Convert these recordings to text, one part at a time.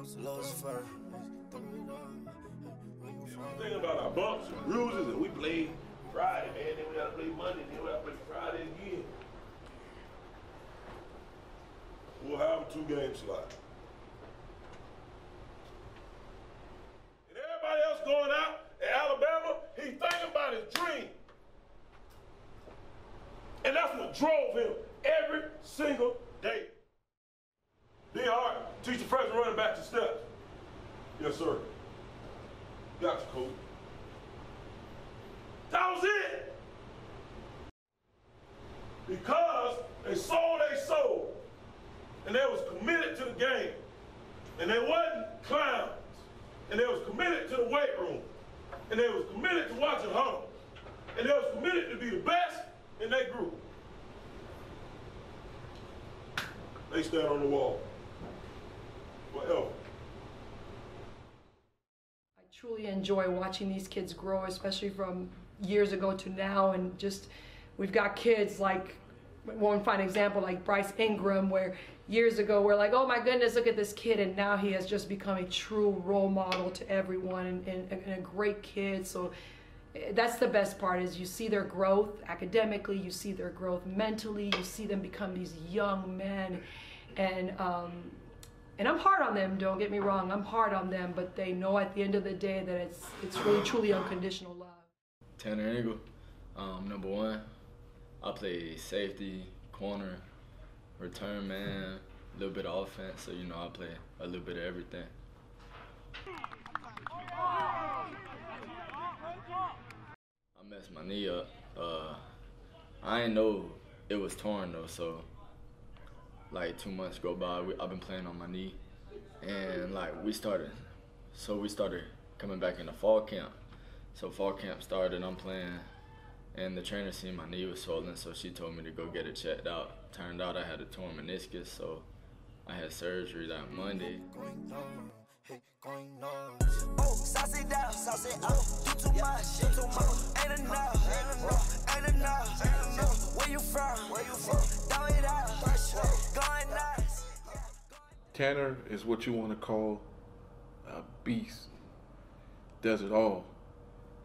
Think about our bumps and bruises, and we played Friday, man. Then we gotta play Monday, then we gotta play Friday again. We'll have a two game slot. And everybody else going out in Alabama, he's thinking about his dream. And that's what drove him every single day. Dee Hart, teach the freshman running back to steps. Yes, sir. Got you, coach. That was it. Because they sold they soul. And they was committed to the game. And they wasn't clowns. And they was committed to the weight room. And they was committed to watching huddle. And they was committed to be the best in their group. They stand on the wall. Forever. I truly enjoy watching these kids grow, especially from years ago to now. And just, we've got kids like, one fine example, like Bryce Ingram, where years ago we're like, oh my goodness, look at this kid. And now he has just become a true role model to everyone and, and, and a great kid. So eh, that's the best part is you see their growth academically, you see their growth mentally, you see them become these young men. And, um, and I'm hard on them. Don't get me wrong. I'm hard on them, but they know at the end of the day that it's it's really truly unconditional love. Tanner Ingle, um, number one. I play safety, corner, return man, a little bit of offense. So you know I play a little bit of everything. I messed my knee up. Uh, I didn't know it was torn though, so like two months go by, we, I've been playing on my knee, and like we started, so we started coming back into fall camp. So fall camp started, I'm playing, and the trainer seen my knee was swollen, so she told me to go get it checked out. Turned out I had a torn meniscus, so I had surgery that Monday. Oh, down. Do too much, do too much. Ain't enough, ain't enough, ain't enough, Tanner is what you want to call a beast. Does it all.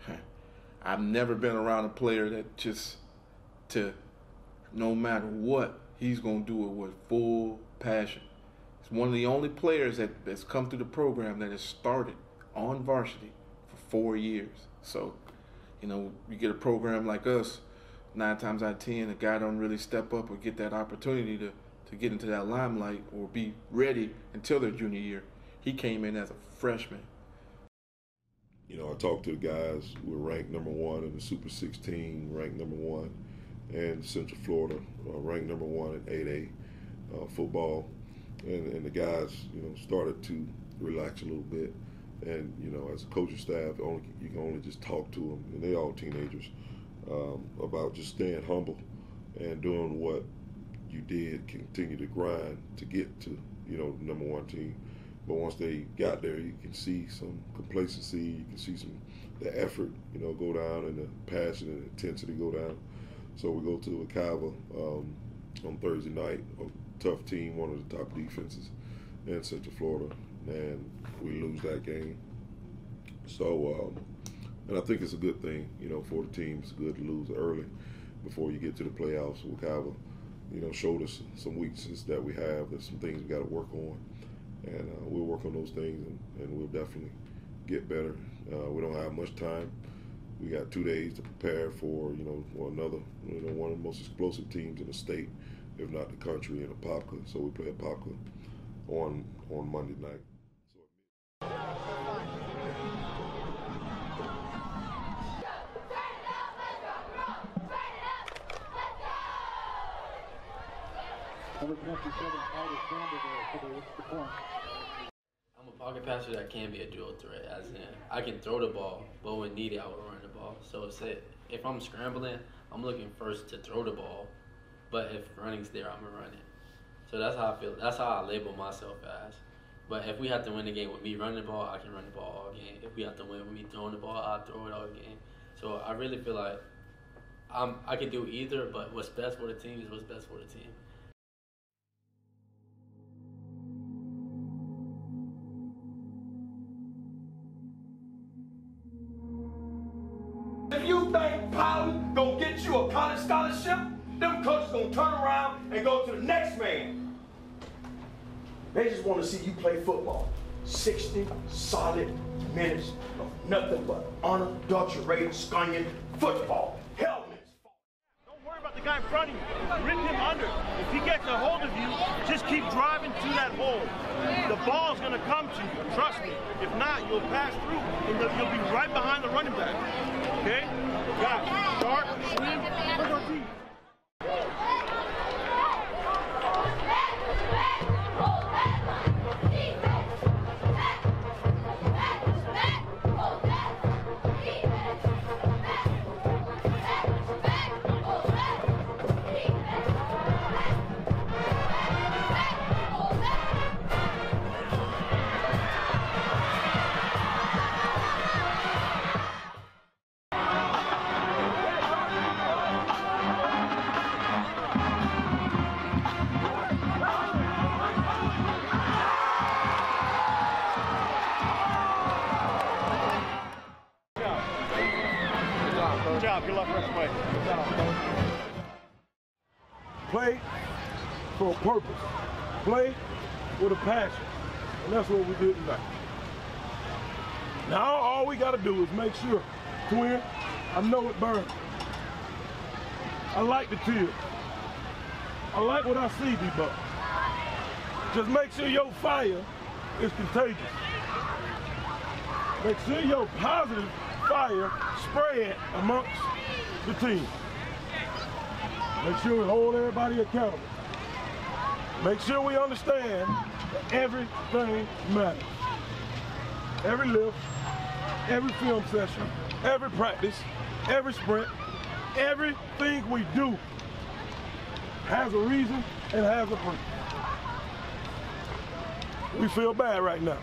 I've never been around a player that just to no matter what, he's gonna do it with full passion. He's one of the only players that, that's come through the program that has started on varsity for four years. So, you know, you get a program like us, nine times out of ten, a guy don't really step up or get that opportunity to, to get into that limelight or be ready until their junior year. He came in as a freshman. You know, I talked to the guys We're ranked number one in the Super 16, ranked number one in Central Florida, uh, ranked number one in 8A uh, football. And, and the guys, you know, started to relax a little bit. And, you know, as a coaching staff, only, you can only just talk to them, and they all teenagers, um, about just staying humble and doing what you did, continue to grind to get to, you know, number one team. But once they got there, you can see some complacency. You can see some the effort, you know, go down and the passion and intensity go down. So we go to Wekiva um, on Thursday night, a tough team, one of the top defenses in Central Florida, and we lose that game. So, um, and I think it's a good thing, you know, for the team. It's good to lose early before you get to the playoffs. Wekiva, you know, showed us some weaknesses that we have. There's some things we got to work on and uh, we'll work on those things and, and we'll definitely get better. Uh, we don't have much time. We got two days to prepare for you know for another you know one of the most explosive teams in the state, if not the country, in Apopka. So we play Apopka on on Monday night. Number 27, Titus Campbell there for the, the point. I'm a pocket passer that can be a dual threat, as in I can throw the ball, but when needed, I will run the ball. So say if I'm scrambling, I'm looking first to throw the ball, but if running's there, I'm gonna run it. So that's how I feel. That's how I label myself as. But if we have to win the game with me running the ball, I can run the ball all game. If we have to win with me throwing the ball, I'll throw it all game. So I really feel like I'm I can do either, but what's best for the team is what's best for the team. Turn around and go to the next man. They just want to see you play football. 60 solid minutes of nothing but unadulterated, scunion football. Helmets. Don't worry about the guy in front of you. Rip him under. If he gets a hold of you, just keep driving to that hole. The ball's going to come to you. Trust me. If not, you'll pass through and you'll- you'll be right behind the running back. Okay? Guys, start, swing, look on purpose. Play with a passion. And that's what we did tonight. Now all we gotta do is make sure, twin, I know it burns. I like the tears. I like what I see, D-Buck. Just make sure your fire is contagious. Make sure your positive fire spread amongst the team. Make sure we hold everybody accountable. Make sure we understand that everything matters. Every lift, every film session, every practice, every sprint, everything we do has a reason and has a purpose. We feel bad right now.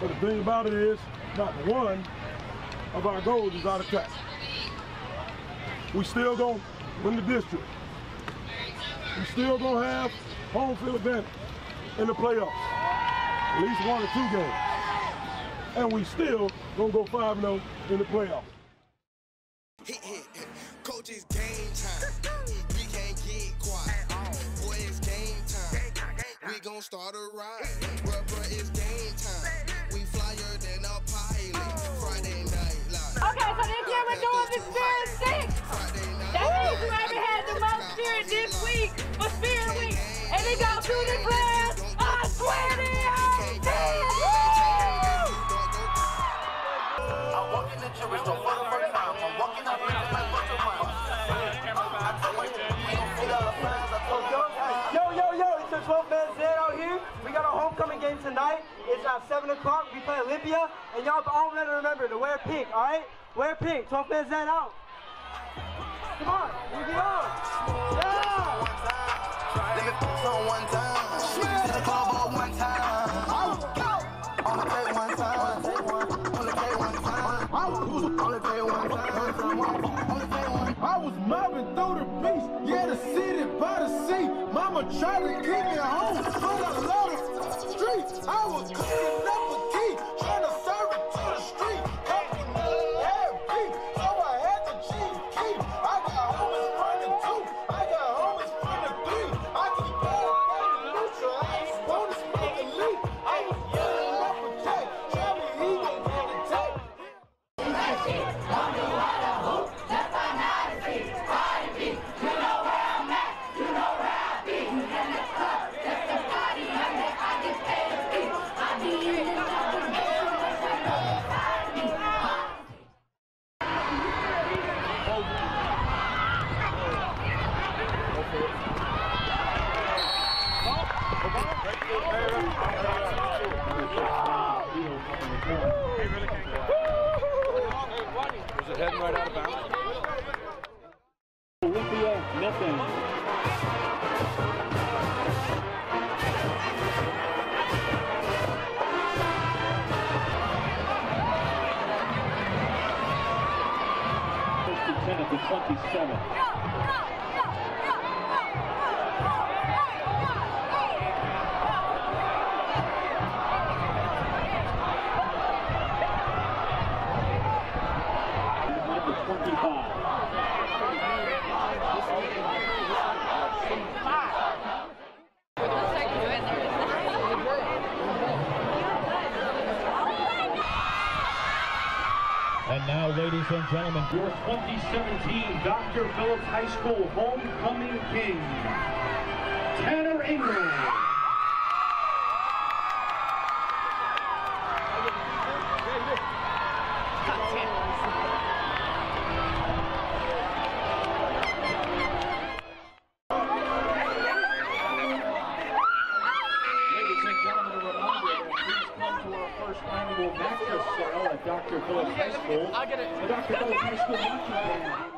But the thing about it is, not one of our goals is out of touch. We still gonna win the district. We still gonna have home field advantage in the playoffs. At least one or two games. And we still gonna go 5-0 in the playoffs. Coach, it's game time. We can't get quiet. Boy, it's game time. We gon' start a ride. Bruh, bruh, it's game time. We flyer than a pilot. Friday night live. Okay, so this year we're doing the Spirit Six. That means whoever had the most spirit this week we got two the players on 2018. I'm walking the Jewish door for the first time. I'm walking up with my bunch of money. I told you, we gon' see the fans. I told you. Yo, yo, yo, it's your 12 man Zed out here. We got a homecoming game tonight. It's at 7 o'clock. We play Olympia. And y'all all better remember to wear pink, all right? Wear pink. 12 man Zed out. Come on, we get on. Yeah! Let me focus on one time. The club one time. One time. One time. One time. One I was mobbing through the beach, yeah, the city by the sea. Mama tried to keep me home, but I love the streets. I was cooking up Was it heading right out of bounds? Olympia, nothing. Ten at the 27. And gentlemen, your 2017 Dr. Phillips High School Homecoming King, Tanner Ingram. And gentlemen, a reminder that please come to our first annual mattress sale at Dr. Phillips High School. The Dr. Phillips High School marching band.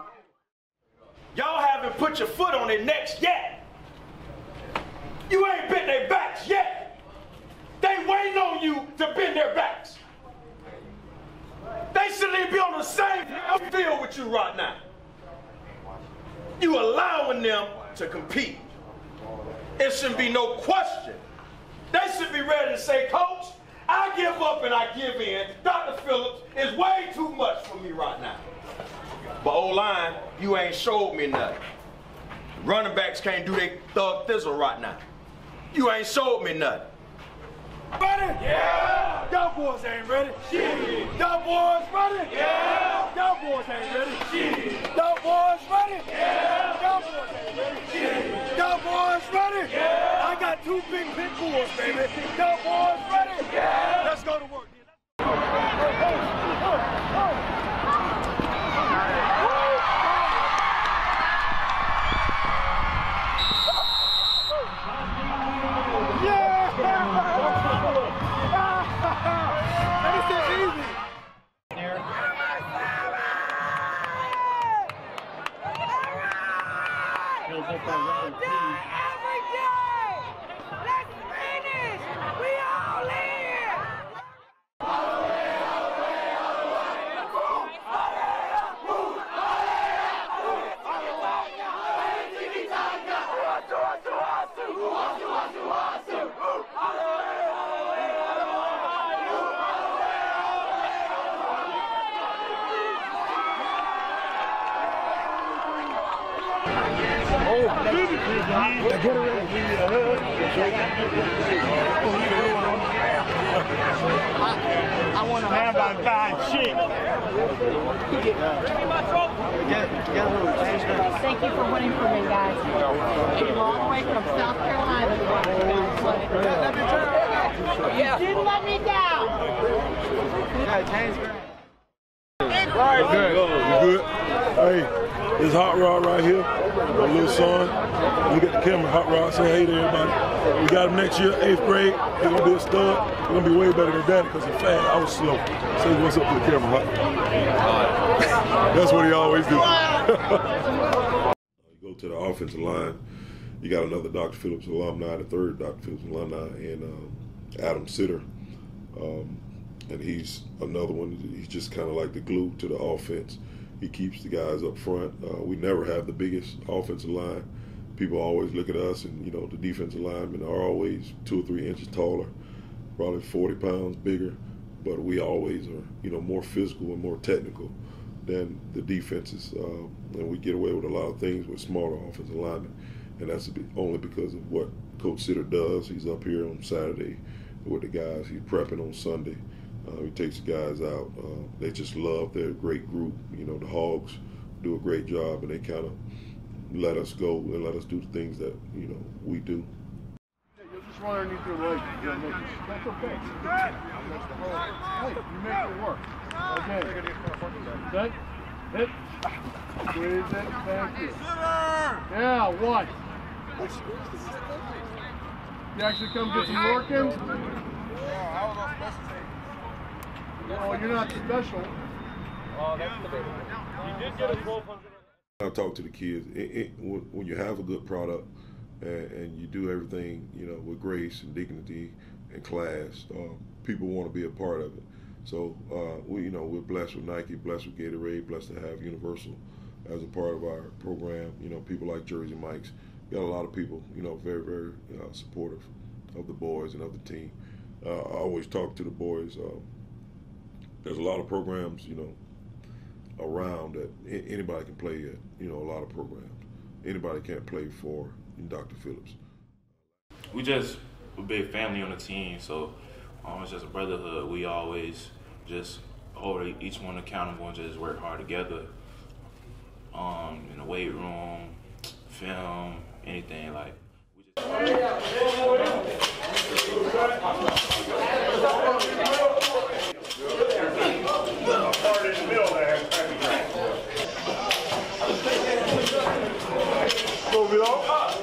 Y'all haven't put your foot on their necks yet. You ain't bent their backs yet. They waiting on you to bend their backs. They shouldn't be on the same field with you right now. You allowing them to compete. It shouldn't be no question. They should be ready to say, Coach, I give up and I give in. Dr. Phillips is way too much for me right now. But O line, you ain't showed me nothing. Running backs can't do their thug thizzle right now. You ain't showed me nothing. Ready? Yeah. Y'all boys ain't ready. Shit. Y'all boys ready? Yeah. Y'all boys ain't ready. Shit. Y'all boys ready? Yeah. Y'all boys ain't ready. Shit. Y'all boys ready? Yeah. I got two big pit bulls, baby. Y'all boys ready? Yeah. Let's go to work. Every day! Let's finish! We all here! I want to have that bad shit. Thank you for winning for me, guys. Came all the way from South Carolina you didn't let me down. Right, good. You good? Hey, this Hot Rod right here, my little son. Look at the camera, Hot Rod. Say hey to everybody. We got him next year, eighth grade. He's gonna be a stud. He's gonna be way better than daddy because he's fast. I was slow. Say what's up to the camera, Hot. That's what he always do. You go to the offensive line, you got another Dr. Phillips alumni, the third Dr. Phillips alumni, and um, Adam Sitter. Um, and he's another one. He's just kind of like the glue to the offense. He keeps the guys up front. Uh, we never have the biggest offensive line. People always look at us, and you know the defensive linemen are always two or three inches taller, probably 40 pounds bigger, but we always are, you know, more physical and more technical than the defenses, uh, and we get away with a lot of things with smaller offensive linemen, and that's only because of what Coach Sitter does. He's up here on Saturday with the guys. He's prepping on Sunday. Uh, he takes the guys out. Uh, they just love. They're a great group. You know, the Hogs do a great job, and they kind of let us go and let us do the things that you know we do. You'll just run underneath your leg. You'll make it. That's okay. That's the whole. Hey, you make it work. Okay. Set. Hit. Squeeze it. Thank you. Yeah, What? You actually come get some work in? Oh, you're not special. Oh, that's debatable. You did get a 1200. I talk to the kids. It, it, when when you have a good product and, and you do everything, you know, with grace and dignity and class, uh, people want to be a part of it. So uh, we, you know, we're blessed with Nike, blessed with Gatorade, blessed to have Universal as a part of our program. You know, people like Jersey Mike's. We got a lot of people, you know, very, very uh, supportive of the boys and of the team. Uh, I always talk to the boys. There's a lot of programs, you know, around that anybody can play at, you know, a lot of programs. Anybody can't play for Dr. Phillips. we just a big family on the team, so um, it's just a brotherhood. We always just hold each one accountable and just work hard together. Um, in the weight room, film, anything like. Move it on.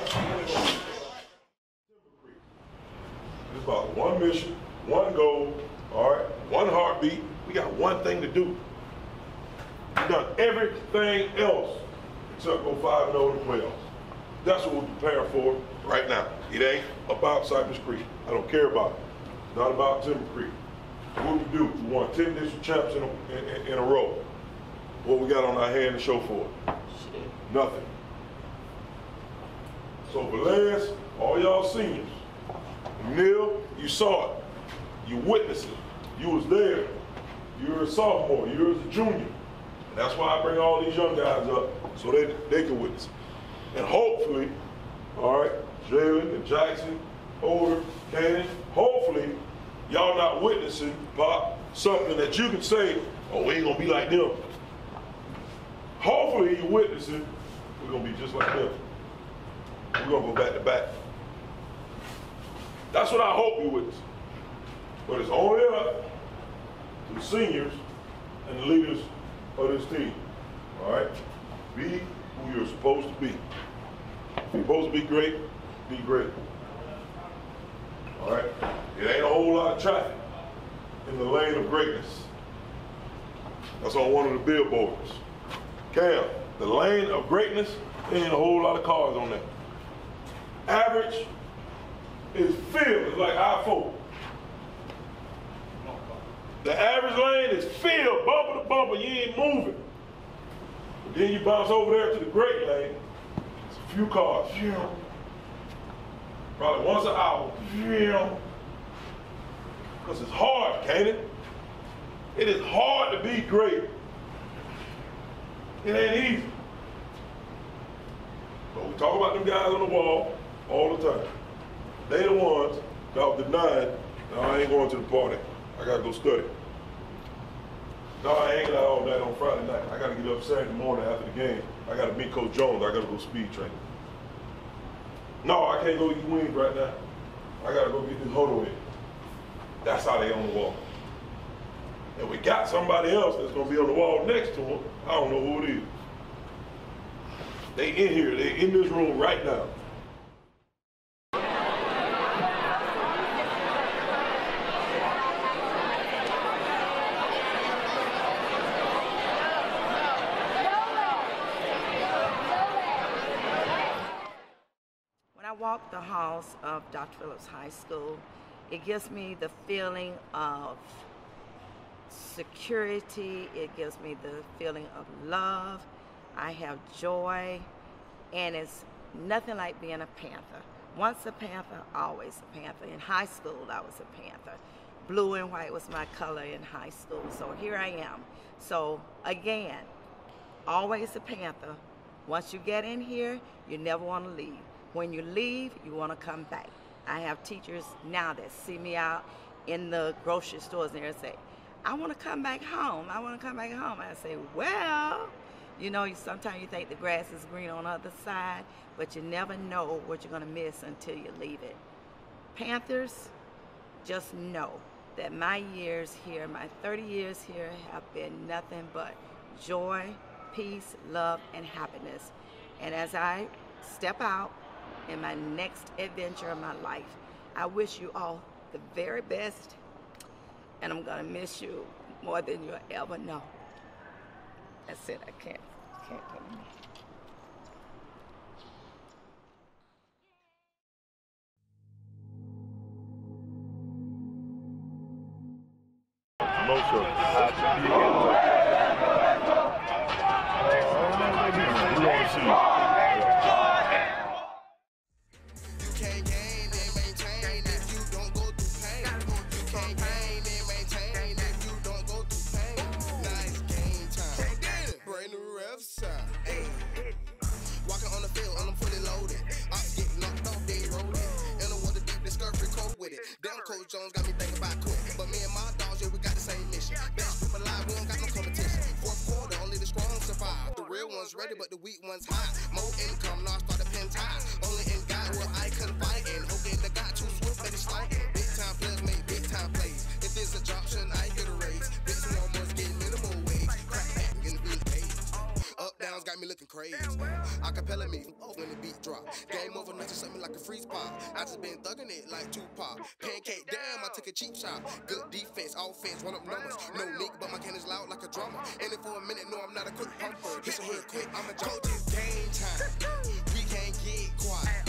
It's about one mission, one goal, all right, one heartbeat. We got one thing to do. We've done everything else except go 5 0 in the playoffs. That's what we're preparing for right now. It ain't about Cypress Creek. I don't care about it. It's not about Timber Creek. What we do, we won 10 district champs in a, in, in a row. What we got on our hand to show for it? Nothing. So Velez, all y'all seniors, Neil, you saw it. You witnessed it. You was there. You were a sophomore. You was a junior. That's why I bring all these young guys up so they, they can witness. And hopefully, all right, Jalen and Jackson, Older, Cannon, hopefully y'all not witnessing, Pop, something that you can say, oh, we ain't gonna be like them. Hopefully you witnessing, we're gonna be just like them. We're gonna go back to back. That's what I hope you witness. But it's only up to the seniors and the leaders of this team. All right? Be who you're supposed to be. You're supposed to be great, be great. All right? It ain't a whole lot of traffic in the lane of greatness. That's on one of the billboards. Cam, the lane of greatness, ain't a whole lot of cars on there. Average is filled, it's like I-4. The average lane is filled, bumper to bumper, you ain't moving. But then you bounce over there to the great lane, it's a few cars. Phew. Probably once an hour. Because it's hard, can't it? It is hard to be great. It ain't easy. But we talk about them guys on the wall all the time. They the ones that denying, no, I ain't going to the party. I gotta go study. No, I ain't out all night on Friday night. I gotta get up Saturday morning after the game. I gotta meet Coach Jones. I gotta go speed training. No, I can't go eat wings right now. I gotta go get this huddle in. That's how they on the wall. And we got somebody else that's gonna be on the wall next to them. I don't know who it is. They in here, they in this room right now. Walk the halls of Dr. Phillips High School, it gives me the feeling of security, it gives me the feeling of love. I have joy, and it's nothing like being a Panther. Once a Panther, always a Panther. In high school, I was a Panther. Blue and white was my color in high school, so here I am. So, again, always a Panther. Once you get in here, you never want to leave. When you leave, you want to come back. I have teachers now that see me out in the grocery stores and they say, I want to come back home. I want to come back home. I say, well, you know, sometimes you think the grass is green on the other side, but you never know what you're going to miss until you leave it. Panthers, just know that my years here, my 30 years here, have been nothing but joy, peace, love, and happiness. And as I step out in my next adventure of my life, I wish you all the very best. And I'm to miss you more than you'll ever know. That's it. I can't, can't Jones got me thinking about quit. But me and my dogs, yeah, we got the same mission. Best group alive, we don't got no competition. Fourth quarter, only the strong survive. The real ones ready, but the weak ones high. More income, now I start to pin ties. Only in God where I fight in. Hoping the guy too swift that he's sliding. Big time players make big time plays. If it's a drop, shouldn't I get a raise? Big small ones get minimal wage. Crack back, getting paid. Up downs got me looking crazy. Acapella me when the beat drop. Game over, nothing something like a freeze pop. I just been thugging it like Tupac. Pancake, damn, I took a cheap shot. Good defense, offense, run up numbers. No nick, but my cannon's loud like a drummer. In it for a minute, no, I'm not a quick pumper. Hit some real quick, I'm a coach. It's game time. We can't get quiet.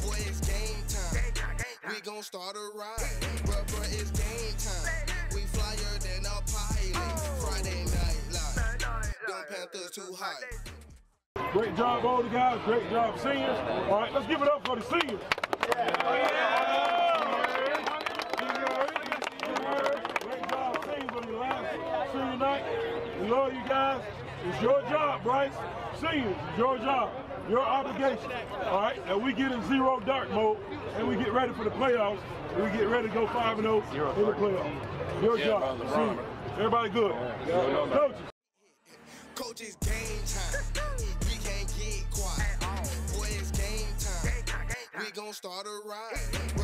Boy, it's game time. We gon' start a ride. Bruh, bruh, it's game time. We flyer than a pilot. Oh. Friday night live. Them Panthers too hot. Great job, older guys. Great job, seniors. All right, let's give it up for the seniors. Great job, seniors, on your last senior night. We love you guys. It's your job, Bryce. Seniors, it's your job, your obligation. All right, and we get in zero dark mode, and we get ready for the playoffs. And we get ready to go 5 0 in the playoffs. Your job, seniors. Everybody good. Coaches. Coaches, Start a ride.